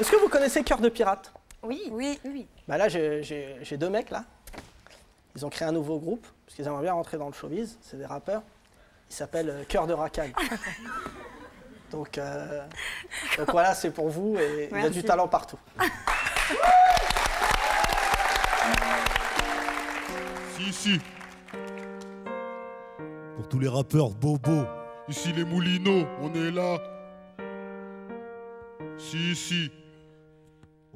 Est-ce que vous connaissez Cœur de Pirate? Oui. Oui. Oui. Bah là, j'ai- deux mecs là. Ils ont créé un nouveau groupe parce qu'ils aimeraient bien rentrer dans le showbiz. C'est des rappeurs. Ils s'appellent euh, Cœur de Racaille. donc, euh, donc voilà, c'est pour vous et il y a du talent partout. Si, si. Pour tous les rappeurs bobos. Ici les moulineaux, on est là. Si, si.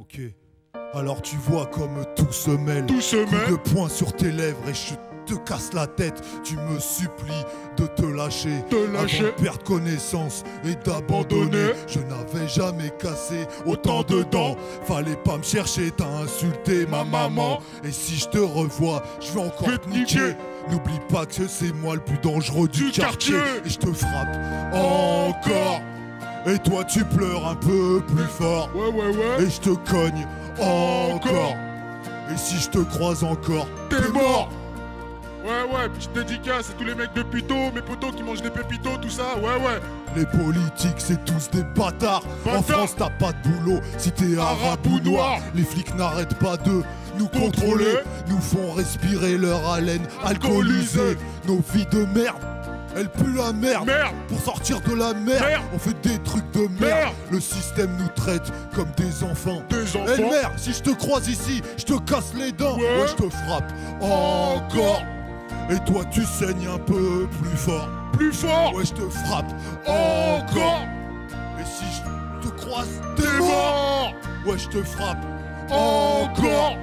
Ok. Alors tu vois comme tout se mêle. Tout se Coup mêle. de poing sur tes lèvres et je te casse la tête. Tu me supplies de te lâcher. Te lâcher. Avant de perdre connaissance et d'abandonner. Je n'avais jamais cassé autant de dents. Fallait pas me chercher, t'as insulté ma maman. Et si je te revois, je vais encore te niquer. N'oublie pas que c'est moi le plus dangereux du, Du quartier. Et je te frappe encore. Et toi tu pleures un peu plus fort. Ouais, ouais, ouais. Et je te cogne encore. Et si je te croise encore, T'es mort. Ouais, ouais, petite dédicace à tous les mecs de Pito, mes potos qui mangent des pépitos, tout ça. Ouais, ouais. Les politiques, c'est tous des bâtards. En. France, t'as pas de boulot si t'es arabe ou noir. Les flics n'arrêtent pas de nous contrôler, nous font respirer leur haleine alcoolisée. Nos vies de merde, elles puent la merde. Merde. Pour sortir de la merde, Merde. on fait des trucs de merde. Merde. Le système nous traite comme des enfants. Des Eh enfants. merde, si je te croise ici, je te casse les dents. Ouais. je te frappe encore. Et toi, tu saignes un peu plus fort. Plus fort. Ouais, je te frappe Encore. Et si je te croise, T'es mort. Ouais, je te frappe encore.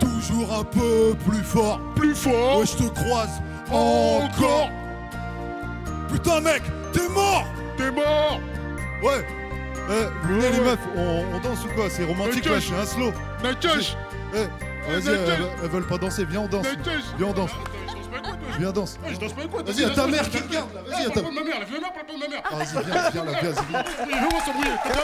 Toujours un peu plus fort. Plus fort. Ouais, je te croise encore. Putain, mec, t'es mort. T'es mort. Ouais. Eh, venez Ouais, les ouais. meufs, on, on danse ou quoi? C'est romantique là, fais un slow. Nakesh. Eh, vas-y, elles, elles veulent pas danser, viens on danse. Nakesh. Viens on danse. Viens danse. Ouais, je danse pas quoi Vas-y, y'a ta mère qui regarde, là. Vas-y, Ah, y'a ta- ma mère, ma mère, parle pas de ma mère. Ah, Vas-y, viens, viens là, vas-y. S'embrouiller. t'as bien